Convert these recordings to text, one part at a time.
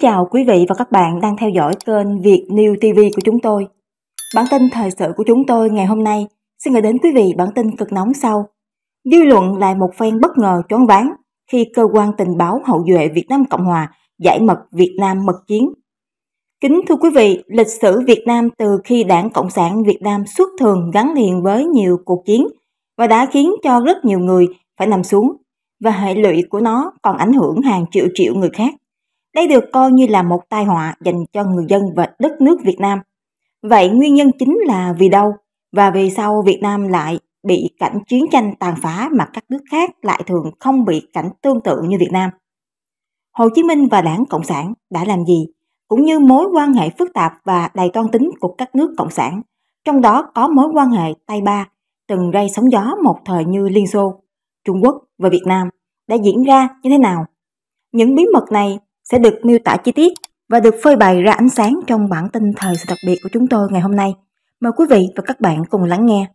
chào quý vị và các bạn đang theo dõi kênh Việt New TV của chúng tôi. Bản tin thời sự của chúng tôi ngày hôm nay xin gửi đến quý vị bản tin cực nóng sau. Dư luận lại một phen bất ngờ choáng váng khi cơ quan tình báo hậu duệ Việt Nam Cộng Hòa giải mật Việt Nam mật chiến. Kính thưa quý vị, lịch sử Việt Nam từ khi Đảng Cộng sản Việt Nam xuất thường gắn liền với nhiều cuộc chiến và đã khiến cho rất nhiều người phải nằm xuống và hệ lụy của nó còn ảnh hưởng hàng triệu triệu người khác. Đây được coi như là một tai họa dành cho người dân và đất nước Việt Nam. Vậy nguyên nhân chính là vì đâu? Và vì sao Việt Nam lại bị cảnh chiến tranh tàn phá mà các nước khác lại thường không bị cảnh tương tự như Việt Nam? Hồ Chí Minh và Đảng Cộng sản đã làm gì? Cũng như mối quan hệ phức tạp và đầy toan tính của các nước Cộng sản, trong đó có mối quan hệ Tây Ba, từng gây sóng gió một thời như Liên Xô, Trung Quốc và Việt Nam đã diễn ra như thế nào? Những bí mật này sẽ được miêu tả chi tiết và được phơi bày ra ánh sáng trong bản tin thời sự đặc biệt của chúng tôi ngày hôm nay. Mời quý vị và các bạn cùng lắng nghe.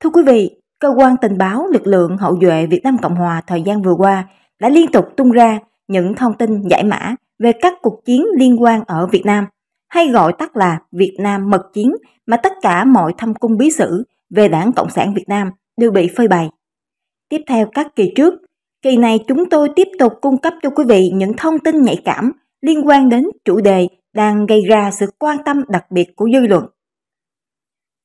Thưa quý vị, cơ quan tình báo lực lượng hậu duệ Việt Nam Cộng Hòa thời gian vừa qua đã liên tục tung ra những thông tin giải mã về các cuộc chiến liên quan ở Việt Nam, hay gọi tắt là Việt Nam mật chiến mà tất cả mọi thâm cung bí sử về Đảng Cộng sản Việt Nam đều bị phơi bày. Tiếp theo các kỳ trước, Kỳ này chúng tôi tiếp tục cung cấp cho quý vị những thông tin nhạy cảm liên quan đến chủ đề đang gây ra sự quan tâm đặc biệt của dư luận.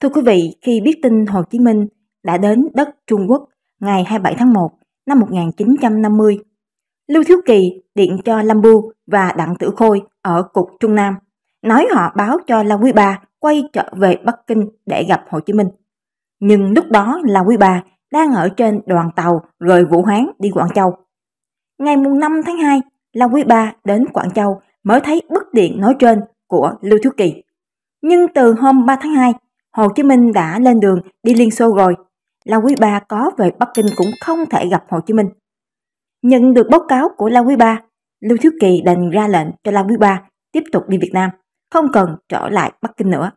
Thưa quý vị, khi biết tin Hồ Chí Minh đã đến đất Trung Quốc ngày 27 tháng 1 năm 1950, Lưu Thiếu Kỳ điện cho Lâm Bu và Đặng Tử Khôi ở Cục Trung Nam, nói họ báo cho La Quý Ba quay trở về Bắc Kinh để gặp Hồ Chí Minh. Nhưng lúc đó La Quý Ba đang ở trên đoàn tàu rời Vũ Hán đi Quảng Châu. Ngày mùng 5 tháng 2, La Quý Ba đến Quảng Châu mới thấy bức điện nói trên của Lưu Thiếu Kỳ. Nhưng từ hôm 3 tháng 2, Hồ Chí Minh đã lên đường đi Liên Xô rồi. La Quý Ba có về Bắc Kinh cũng không thể gặp Hồ Chí Minh. Nhận được báo cáo của La Quý Ba, Lưu Thiếu Kỳ đành ra lệnh cho La Quý Ba tiếp tục đi Việt Nam, không cần trở lại Bắc Kinh nữa.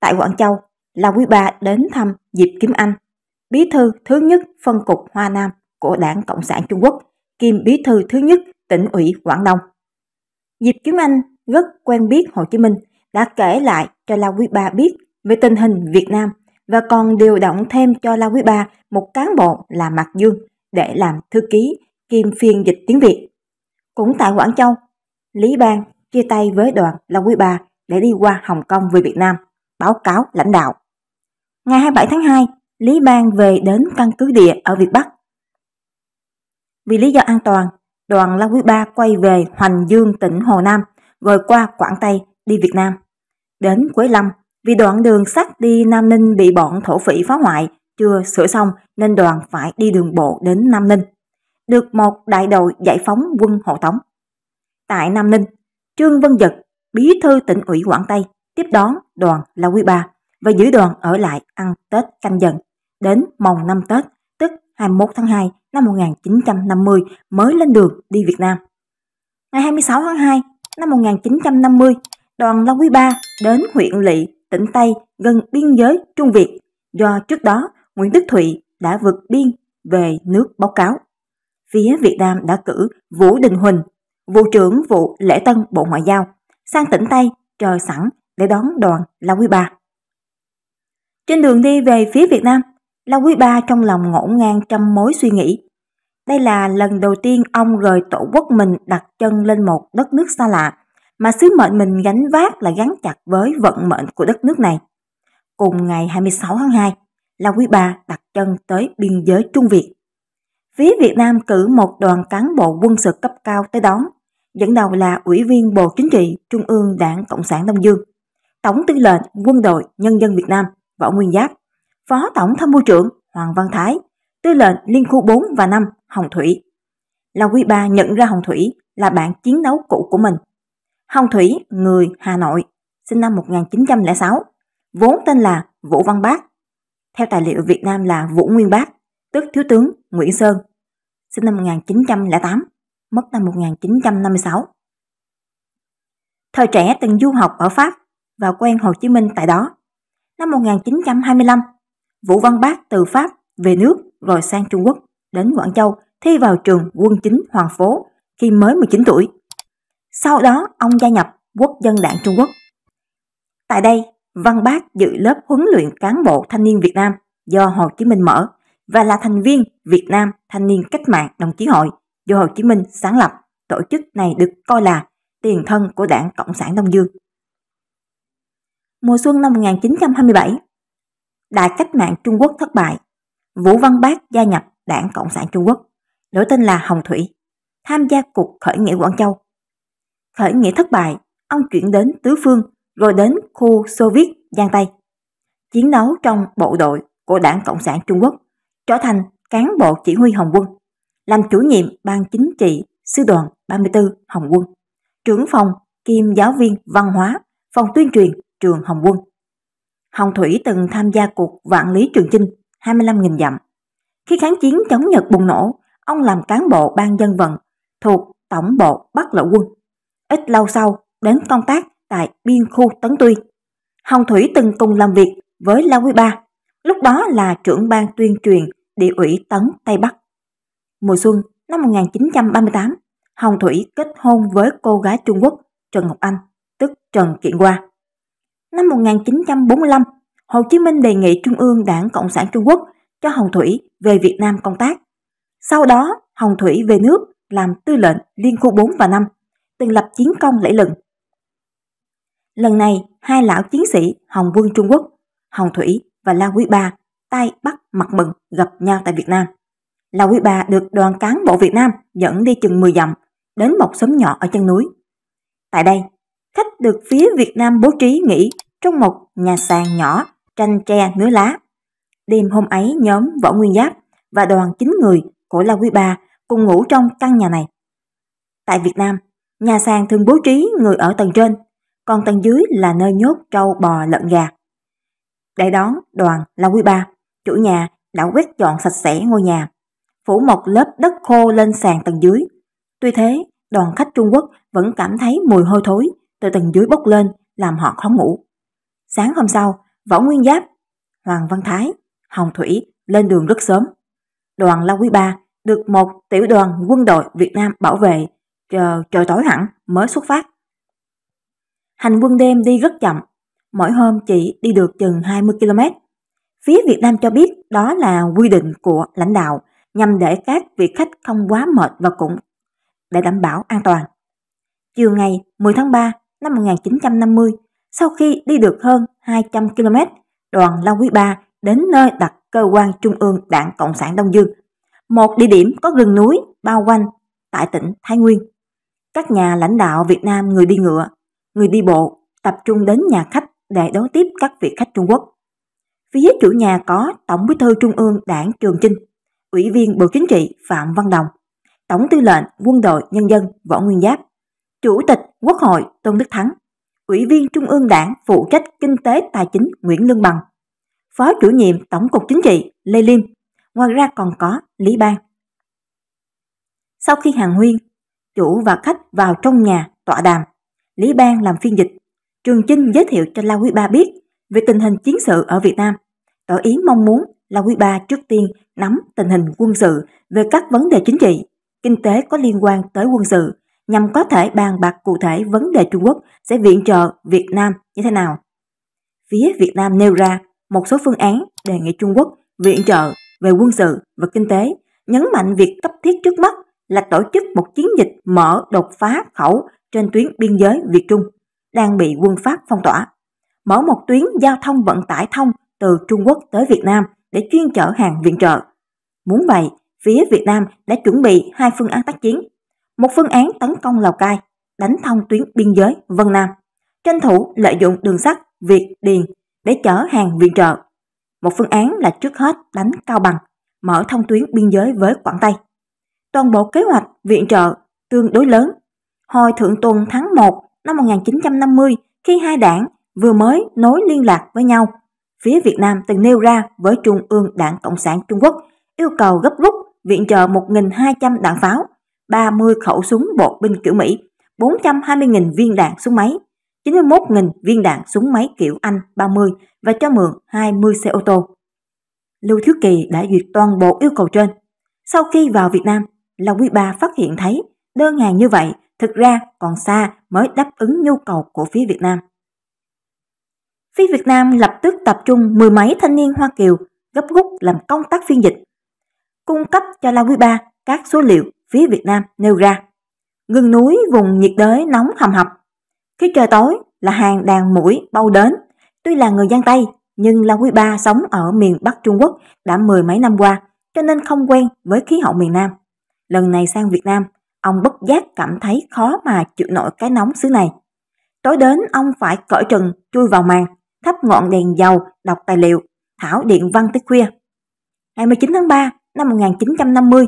Tại Quảng Châu, La Quý Ba đến thăm Diệp Kim Anh, bí thư thứ nhất phân cục Hoa Nam của Đảng Cộng sản Trung Quốc, kiêm bí thư thứ nhất tỉnh ủy Quảng Đông. Diệp Kiếm Anh rất quen biết Hồ Chí Minh, đã kể lại cho La Quý Ba biết về tình hình Việt Nam và còn điều động thêm cho La Quý Ba một cán bộ là Mạc Dương để làm thư ký kiêm phiên dịch tiếng Việt. Cũng tại Quảng Châu, Lý Bang chia tay với đoàn La Quý Ba để đi qua Hồng Kông về Việt Nam, báo cáo lãnh đạo. Ngày 27 tháng 2, Lý Bang về đến căn cứ địa ở Việt Bắc. Vì lý do an toàn, đoàn La Quý Ba quay về Hoành Dương tỉnh Hồ Nam, rồi qua Quảng Tây đi Việt Nam. Đến Quế Lâm, vì đoạn đường sắt đi Nam Ninh bị bọn thổ phỉ phá hoại, chưa sửa xong nên đoàn phải đi đường bộ đến Nam Ninh. Được một đại đội giải phóng quân hộ tống. Tại Nam Ninh, Trương Vân Dật, bí thư tỉnh ủy Quảng Tây, tiếp đón đoàn La Quý Ba và giữ đoàn ở lại ăn Tết canh dần đến mồng năm Tết, tức 21 tháng 2 năm 1950 mới lên đường đi Việt Nam. Ngày 26 tháng 2 năm 1950, đoàn Long Quý Ba đến huyện Lị, tỉnh Tây gần biên giới Trung Việt do trước đó Nguyễn Đức Thụy đã vượt biên về nước báo cáo. Phía Việt Nam đã cử Vũ Đình Huỳnh, vụ trưởng vụ lễ tân Bộ Ngoại giao, sang tỉnh Tây chờ sẵn để đón đoàn Long Quý Ba. Trên đường đi về phía Việt Nam, La Quý Ba trong lòng ngổn ngang trăm mối suy nghĩ. Đây là lần đầu tiên ông rời tổ quốc mình đặt chân lên một đất nước xa lạ, mà sứ mệnh mình gánh vác là gắn chặt với vận mệnh của đất nước này. Cùng ngày 26 tháng 2, La Quý Ba đặt chân tới biên giới Trung Việt. Phía Việt Nam cử một đoàn cán bộ quân sự cấp cao tới đón, dẫn đầu là Ủy viên Bộ Chính trị Trung ương Đảng Cộng sản Đông Dương, Tổng tư lệnh Quân đội Nhân dân Việt Nam Võ Nguyên Giáp, Phó Tổng tham mưu trưởng Hoàng Văn Thái, tư lệnh Liên khu 4 và 5 Hồng Thủy. là Quý Ba nhận ra Hồng Thủy là bạn chiến đấu cũ của mình. Hồng Thủy, người Hà Nội, sinh năm 1906, vốn tên là Vũ Văn Bác. Theo tài liệu Việt Nam là Vũ Nguyên Bác, tức Thiếu tướng Nguyễn Sơn, sinh năm 1908, mất năm 1956. Thời trẻ từng du học ở Pháp và quen Hồ Chí Minh tại đó. Năm 1925, Vũ Văn Bác từ Pháp về nước rồi sang Trung Quốc, đến Quảng Châu thi vào trường quân chính Hoàng Phố khi mới 19 tuổi. Sau đó ông gia nhập Quốc dân đảng Trung Quốc. Tại đây, Văn Bác dự lớp huấn luyện cán bộ thanh niên Việt Nam do Hồ Chí Minh mở và là thành viên Việt Nam Thanh niên Cách mạng Đồng chí hội do Hồ Chí Minh sáng lập. Tổ chức này được coi là tiền thân của Đảng Cộng sản Đông Dương. Mùa xuân năm 1927, Đại cách mạng Trung Quốc thất bại. Vũ Văn Bác gia nhập Đảng Cộng sản Trung Quốc, đổi tên là Hồng Thủy, tham gia cuộc khởi nghĩa Quảng Châu. Khởi nghĩa thất bại, ông chuyển đến Tứ Phương rồi đến khu Xô Viết Giang Tây. Chiến đấu trong bộ đội của Đảng Cộng sản Trung Quốc, trở thành cán bộ chỉ huy Hồng quân, làm chủ nhiệm ban chính trị sư đoàn 34 Hồng quân, trưởng phòng kiêm giáo viên văn hóa, phòng tuyên truyền trường Hồng quân. Hồng Thủy từng tham gia cuộc vạn lý trường chinh 25.000 dặm. Khi kháng chiến chống Nhật bùng nổ, ông làm cán bộ ban dân vận thuộc tổng bộ Bắc Lộ quân. Ít lâu sau, đến công tác tại biên khu Tấn Tuy. Hồng Thủy từng cùng làm việc với La Quý Ba, lúc đó là trưởng ban tuyên truyền địa ủy Tấn Tây Bắc. Mùa xuân năm 1938, Hồng Thủy kết hôn với cô gái Trung Quốc Trần Ngọc Anh, tức Trần Kiện Hoa. Năm 1945, Hồ Chí Minh đề nghị Trung ương Đảng Cộng sản Trung Quốc cho Hồng Thủy về Việt Nam công tác. Sau đó, Hồng Thủy về nước làm tư lệnh Liên khu 4 và 5, từng lập chiến công lẫy lừng. Lần này, hai lão chiến sĩ Hồng Quân Trung Quốc, Hồng Thủy và La Quý Ba tay bắt mặt mừng gặp nhau tại Việt Nam. La Quý Ba được đoàn cán bộ Việt Nam dẫn đi chừng 10 dặm đến một xóm nhỏ ở chân núi. Tại đây, khách được phía Việt Nam bố trí nghỉ trong một nhà sàn nhỏ tranh tre nứa lá. Đêm hôm ấy nhóm Võ Nguyên Giáp và đoàn 9 người của La Quý Ba cùng ngủ trong căn nhà này. Tại Việt Nam, nhà sàn thường bố trí người ở tầng trên, còn tầng dưới là nơi nhốt trâu bò lợn gà. Để đón đoàn La Quý Ba, chủ nhà đã quét dọn sạch sẽ ngôi nhà, phủ một lớp đất khô lên sàn tầng dưới. Tuy thế, đoàn khách Trung Quốc vẫn cảm thấy mùi hôi thối từ tầng dưới bốc lên làm họ khó ngủ. Sáng hôm sau, Võ Nguyên Giáp, Hoàng Văn Thái, Hồng Thủy lên đường rất sớm. Đoàn La Quý Ba được một tiểu đoàn quân đội Việt Nam bảo vệ chờ trời tối hẳn mới xuất phát. Hành quân đêm đi rất chậm, mỗi hôm chỉ đi được chừng 20 km. Phía Việt Nam cho biết đó là quy định của lãnh đạo nhằm để các vị khách không quá mệt và cũng để đảm bảo an toàn. Chiều ngày 10 tháng 3 năm 1950, sau khi đi được hơn 200 km, đoàn La Quý Ba đến nơi đặt cơ quan trung ương Đảng Cộng sản Đông Dương, một địa điểm có rừng núi bao quanh tại tỉnh Thái Nguyên. Các nhà lãnh đạo Việt Nam người đi ngựa, người đi bộ tập trung đến nhà khách để đón tiếp các vị khách Trung Quốc. Phía chủ nhà có Tổng bí thư Trung ương Đảng Trường Chinh, Ủy viên Bộ Chính trị Phạm Văn Đồng, Tổng tư lệnh Quân đội Nhân dân Võ Nguyên Giáp, Chủ tịch Quốc hội Tôn Đức Thắng, Ủy viên Trung ương Đảng phụ trách Kinh tế Tài chính Nguyễn Lương Bằng, Phó chủ nhiệm Tổng cục Chính trị Lê Liêm, ngoài ra còn có Lý Bang. Sau khi hàng huyên, chủ và khách vào trong nhà tọa đàm, Lý Bang làm phiên dịch, Trường Chinh giới thiệu cho La Quý Ba biết về tình hình chiến sự ở Việt Nam, tỏ ý mong muốn La Quý Ba trước tiên nắm tình hình quân sự về các vấn đề chính trị, kinh tế có liên quan tới quân sự nhằm có thể bàn bạc cụ thể vấn đề Trung Quốc sẽ viện trợ Việt Nam như thế nào. Phía Việt Nam nêu ra một số phương án đề nghị Trung Quốc viện trợ về quân sự và kinh tế, nhấn mạnh việc cấp thiết trước mắt là tổ chức một chiến dịch mở đột phá khẩu trên tuyến biên giới Việt Trung đang bị quân Pháp phong tỏa. Mở một tuyến giao thông vận tải thông từ Trung Quốc tới Việt Nam để chuyên chở hàng viện trợ. Muốn vậy, phía Việt Nam đã chuẩn bị hai phương án tác chiến một phương án tấn công Lào Cai, đánh thông tuyến biên giới Vân Nam, tranh thủ lợi dụng đường sắt Việt Điền để chở hàng viện trợ. Một phương án là trước hết đánh Cao Bằng, mở thông tuyến biên giới với Quảng Tây. Toàn bộ kế hoạch viện trợ tương đối lớn. Hồi thượng tuần tháng 1 năm 1950 khi hai đảng vừa mới nối liên lạc với nhau, phía Việt Nam từng nêu ra với Trung ương Đảng Cộng sản Trung Quốc yêu cầu gấp rút viện trợ 1.200 đạn pháo 30 khẩu súng bộ binh kiểu Mỹ, 420.000 viên đạn súng máy, 91.000 viên đạn súng máy kiểu Anh 30 và cho mượn 20 xe ô tô. Lưu Thiếu Kỳ đã duyệt toàn bộ yêu cầu trên. Sau khi vào Việt Nam, Long Quý Ba phát hiện thấy đơn hàng như vậy thực ra còn xa mới đáp ứng nhu cầu của phía Việt Nam. Phía Việt Nam lập tức tập trung mười mấy thanh niên Hoa Kiều gấp rút làm công tác phiên dịch, cung cấp cho La Quý Ba các số liệu phía Việt Nam nêu ra. Gừng núi vùng nhiệt đới nóng hầm hập. Khi trời tối là hàng đàn mũi bao đến. Tuy là người Giang Tây, nhưng La Quý Ba sống ở miền Bắc Trung Quốc đã mười mấy năm qua, cho nên không quen với khí hậu miền Nam. Lần này sang Việt Nam, ông bất giác cảm thấy khó mà chịu nổi cái nóng xứ này. Tối đến ông phải cởi trần chui vào màn, thắp ngọn đèn dầu, đọc tài liệu, thảo điện văn tới khuya. Ngày 19 tháng 3 năm 1950,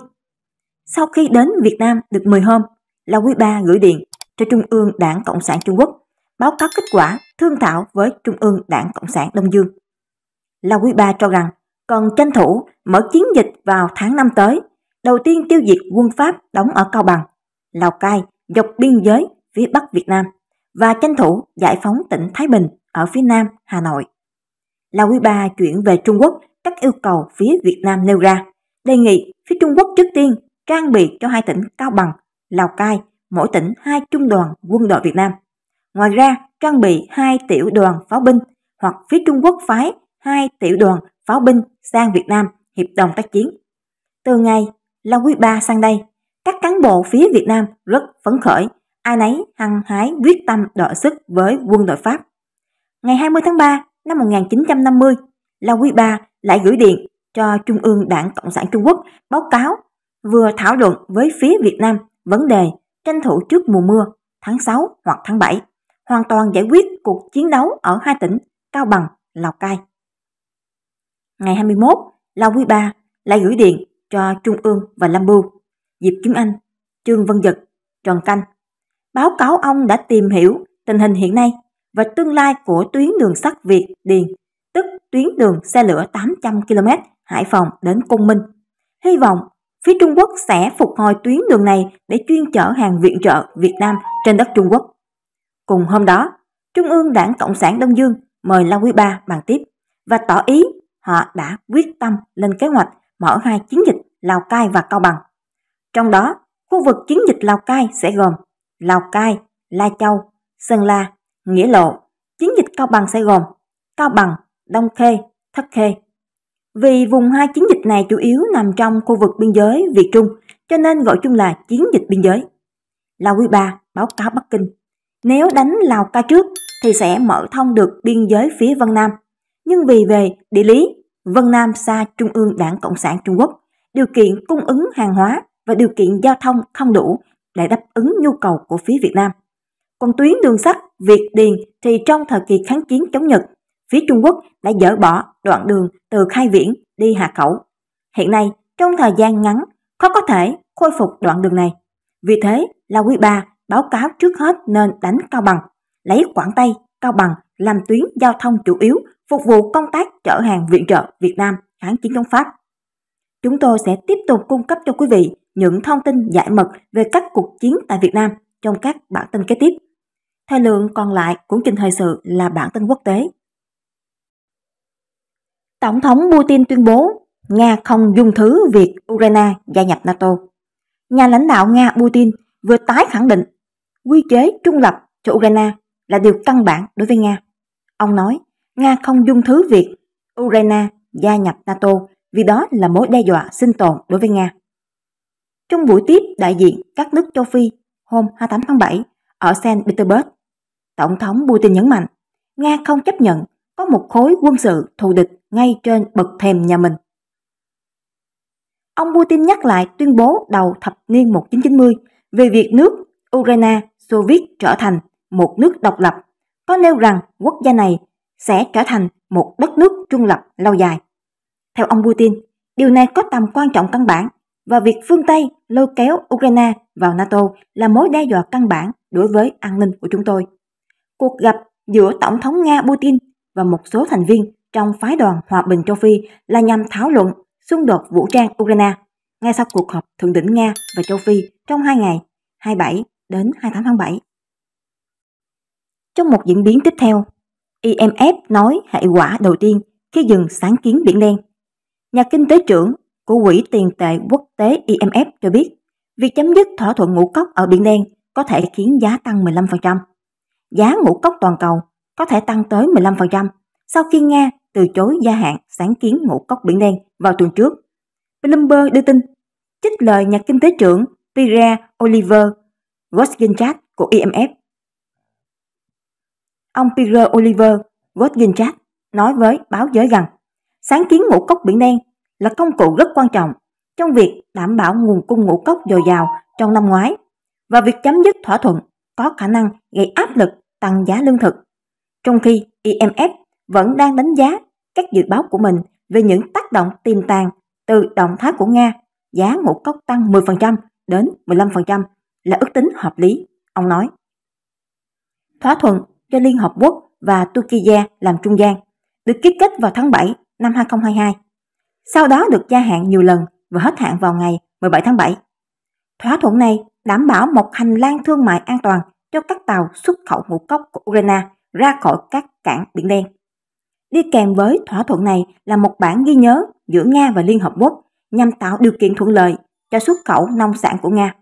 sau khi đến Việt Nam được 10 hôm, La Quý Ba gửi điện cho Trung ương Đảng Cộng sản Trung Quốc báo cáo kết quả thương thảo với Trung ương Đảng Cộng sản Đông Dương. La Quý Ba cho rằng cần tranh thủ mở chiến dịch vào tháng 5 tới, đầu tiên tiêu diệt quân Pháp đóng ở Cao Bằng, Lào Cai dọc biên giới phía Bắc Việt Nam và tranh thủ giải phóng tỉnh Thái Bình ở phía Nam Hà Nội. La Quý Ba chuyển về Trung Quốc các yêu cầu phía Việt Nam nêu ra, đề nghị phía Trung Quốc trước tiên trang bị cho hai tỉnh Cao Bằng, Lào Cai, mỗi tỉnh hai trung đoàn quân đội Việt Nam. Ngoài ra, trang bị hai tiểu đoàn pháo binh hoặc phía Trung Quốc phái hai tiểu đoàn pháo binh sang Việt Nam hiệp đồng tác chiến. Từ ngày La Quý Ba sang đây, các cán bộ phía Việt Nam rất phấn khởi, ai nấy hăng hái quyết tâm đọ sức với quân đội Pháp. Ngày 20 tháng 3 năm 1950, La Quý Ba lại gửi điện cho Trung ương Đảng Cộng sản Trung Quốc báo cáo vừa thảo luận với phía Việt Nam vấn đề tranh thủ trước mùa mưa tháng 6 hoặc tháng 7, hoàn toàn giải quyết cuộc chiến đấu ở hai tỉnh Cao Bằng, Lào Cai. Ngày 21, Lào Quý Ba lại gửi điện cho Trung ương và Lâm Bưu, Diệp Kim Anh, Trương Văn Dật, Trần Canh. Báo cáo ông đã tìm hiểu tình hình hiện nay và tương lai của tuyến đường sắt Việt Điền, tức tuyến đường xe lửa 800 km Hải Phòng đến Côn Minh. Hy vọng phía Trung Quốc sẽ phục hồi tuyến đường này để chuyên chở hàng viện trợ Việt Nam trên đất Trung Quốc. Cùng hôm đó, Trung ương Đảng Cộng sản Đông Dương mời La Quý Ba bàn tiếp và tỏ ý họ đã quyết tâm lên kế hoạch mở hai chiến dịch Lào Cai và Cao Bằng. Trong đó, khu vực chiến dịch Lào Cai sẽ gồm Lào Cai, Lai Châu, Sơn La, Nghĩa Lộ. Chiến dịch Cao Bằng sẽ gồm Cao Bằng, Đông Khê, Thất Khê. Vì vùng hai chiến dịch này chủ yếu nằm trong khu vực biên giới Việt Trung, cho nên gọi chung là chiến dịch biên giới. Lào Quy Ba báo cáo Bắc Kinh, nếu đánh Lào Cai trước thì sẽ mở thông được biên giới phía Vân Nam. Nhưng vì về địa lý, Vân Nam xa Trung ương Đảng Cộng sản Trung Quốc, điều kiện cung ứng hàng hóa và điều kiện giao thông không đủ để đáp ứng nhu cầu của phía Việt Nam. Còn tuyến đường sắt Việt Điền thì trong thời kỳ kháng chiến chống Nhật, phía Trung Quốc đã dỡ bỏ đoạn đường từ Khai Viễn đi Hà Khẩu. Hiện nay, trong thời gian ngắn, khó có thể khôi phục đoạn đường này. Vì thế, La Quý Ba báo cáo trước hết nên đánh Cao Bằng, lấy Quảng Tây, Cao Bằng làm tuyến giao thông chủ yếu phục vụ công tác chở hàng viện trợ Việt Nam kháng chiến chống Pháp. Chúng tôi sẽ tiếp tục cung cấp cho quý vị những thông tin giải mật về các cuộc chiến tại Việt Nam trong các bản tin kế tiếp. Thời lượng còn lại của trình thời sự là bản tin quốc tế. Tổng thống Putin tuyên bố Nga không dung thứ việc Ukraine gia nhập NATO. Nhà lãnh đạo Nga Putin vừa tái khẳng định quy chế trung lập cho Ukraine là điều căn bản đối với Nga. Ông nói Nga không dung thứ việc Ukraine gia nhập NATO vì đó là mối đe dọa sinh tồn đối với Nga. Trong buổi tiếp đại diện các nước châu Phi hôm 28 tháng 7 ở St. Petersburg, Tổng thống Putin nhấn mạnh Nga không chấp nhận có một khối quân sự thù địch ngay trên bậc thềm nhà mình. Ông Putin nhắc lại tuyên bố đầu thập niên 1990 về việc nước Ukraine Xô Viết trở thành một nước độc lập, có nêu rằng quốc gia này sẽ trở thành một đất nước trung lập lâu dài. Theo ông Putin, điều này có tầm quan trọng căn bản và việc phương Tây lôi kéo Ukraine vào NATO là mối đe dọa căn bản đối với an ninh của chúng tôi. Cuộc gặp giữa Tổng thống Nga Putin và một số thành viên trong phái đoàn Hòa bình châu Phi là nhằm thảo luận xung đột vũ trang Ukraine ngay sau cuộc họp thượng đỉnh Nga và châu Phi trong hai ngày 27 đến 28 tháng 7. Trong một diễn biến tiếp theo, IMF nói hệ quả đầu tiên khi dừng sáng kiến Biển Đen. Nhà kinh tế trưởng của Quỹ tiền tệ quốc tế IMF cho biết, việc chấm dứt thỏa thuận ngũ cốc ở Biển Đen có thể khiến giá tăng 15%. Giá ngũ cốc toàn cầu có thể tăng tới 15% sau khi Nga từ chối gia hạn sáng kiến ngũ cốc biển đen vào tuần trước. Bloomberg đưa tin, trích lời nhà kinh tế trưởng Pierre Oliver Gosgenchat của IMF. Ông Pierre Oliver Gosgenchat nói với báo giới rằng sáng kiến ngũ cốc biển đen là công cụ rất quan trọng trong việc đảm bảo nguồn cung ngũ cốc dồi dào trong năm ngoái và việc chấm dứt thỏa thuận có khả năng gây áp lực tăng giá lương thực. Trong khi IMF vẫn đang đánh giá các dự báo của mình về những tác động tiềm tàng từ động thái của Nga, giá ngũ cốc tăng 10% đến 15% là ước tính hợp lý, ông nói. Thỏa thuận do Liên Hợp Quốc và Turkiye làm trung gian được ký kết vào tháng 7 năm 2022. Sau đó được gia hạn nhiều lần và hết hạn vào ngày 17 tháng 7. Thỏa thuận này đảm bảo một hành lang thương mại an toàn cho các tàu xuất khẩu ngũ cốc của Ukraine ra khỏi các cảng Biển Đen. Đi kèm với thỏa thuận này là một bản ghi nhớ giữa Nga và Liên Hợp Quốc nhằm tạo điều kiện thuận lợi cho xuất khẩu nông sản của Nga.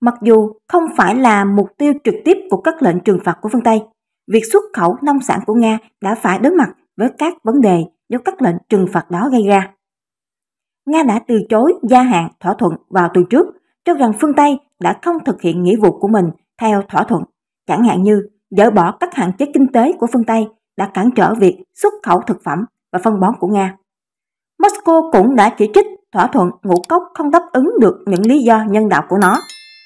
Mặc dù không phải là mục tiêu trực tiếp của các lệnh trừng phạt của phương Tây, việc xuất khẩu nông sản của Nga đã phải đối mặt với các vấn đề do các lệnh trừng phạt đó gây ra. Nga đã từ chối gia hạn thỏa thuận vào tuần trước, cho rằng phương Tây đã không thực hiện nghĩa vụ của mình theo thỏa thuận, chẳng hạn như dỡ bỏ các hạn chế kinh tế của phương Tây đã cản trở việc xuất khẩu thực phẩm và phân bón của Nga. Moscow cũng đã chỉ trích thỏa thuận ngũ cốc không đáp ứng được những lý do nhân đạo của nó.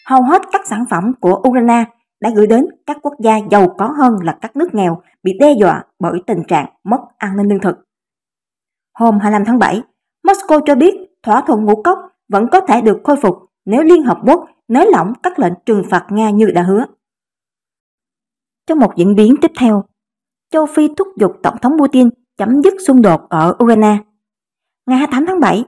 Hầu hết các sản phẩm của Ukraine đã gửi đến các quốc gia giàu có hơn là các nước nghèo bị đe dọa bởi tình trạng mất an ninh lương thực. Hôm 25 tháng 7, Moscow cho biết thỏa thuận ngũ cốc vẫn có thể được khôi phục nếu Liên Hợp Quốc nới lỏng các lệnh trừng phạt Nga như đã hứa. Trong một diễn biến tiếp theo, châu Phi thúc giục Tổng thống Putin chấm dứt xung đột ở Ukraine. Ngày 28 tháng 7,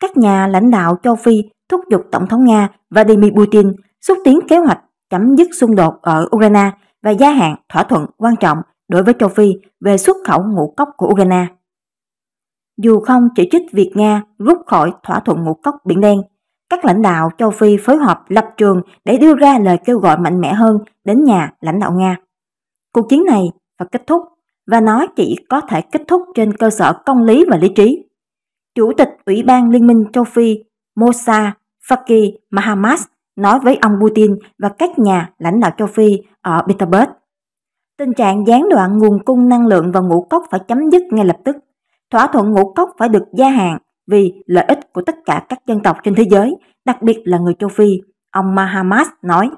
các nhà lãnh đạo châu Phi thúc giục Tổng thống Nga Vladimir Putin xúc tiến kế hoạch chấm dứt xung đột ở Ukraine và gia hạn thỏa thuận quan trọng đối với châu Phi về xuất khẩu ngũ cốc của Ukraine. Dù không chỉ trích việc Nga rút khỏi thỏa thuận ngũ cốc Biển Đen, các lãnh đạo châu Phi phối hợp lập trường để đưa ra lời kêu gọi mạnh mẽ hơn đến nhà lãnh đạo Nga. Cuộc chiến này phải kết thúc và nó chỉ có thể kết thúc trên cơ sở công lý và lý trí. Chủ tịch Ủy ban Liên minh châu Phi Mosa Faki Mahamas nói với ông Putin và các nhà lãnh đạo châu Phi ở Petersburg. Tình trạng gián đoạn nguồn cung năng lượng và ngũ cốc phải chấm dứt ngay lập tức. Thỏa thuận ngũ cốc phải được gia hạn vì lợi ích của tất cả các dân tộc trên thế giới, đặc biệt là người châu Phi, ông Mahamas nói.